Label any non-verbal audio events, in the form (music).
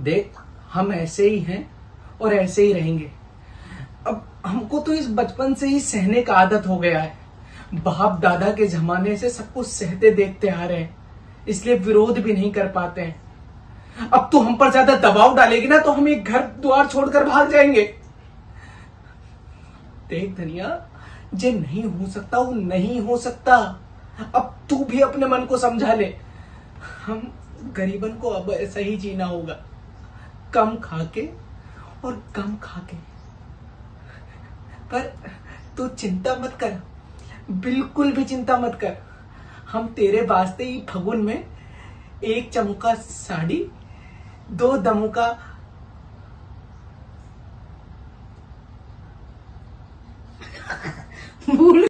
देख हम ऐसे ही हैं और ऐसे ही रहेंगे। अब हमको तो इस बचपन से ही सहने का आदत हो गया है। बाप दादा के जमाने से सब कुछ सहते देखते आ रहे हैं, इसलिए विरोध भी नहीं कर पाते हैं। अब तू हम पर ज़्यादा दबाव डालेगी ना तो हम एक घर द्वार छोड़कर भाग जाएँगे। देख धनिया, जे नहीं हो सकता, वो नहीं हो सकता। अब तू भी अपने मन को समझा ले। हम गरीबन को अब ऐसा ही जीना होगा। कम खाके और कम खाके। पर तू चिंता मत कर, बिल्कुल भी चिंता मत कर। हम तेरे वास्ते ही फगुन में एक चमुका साड़ी, दो दमों का भूल (laughs)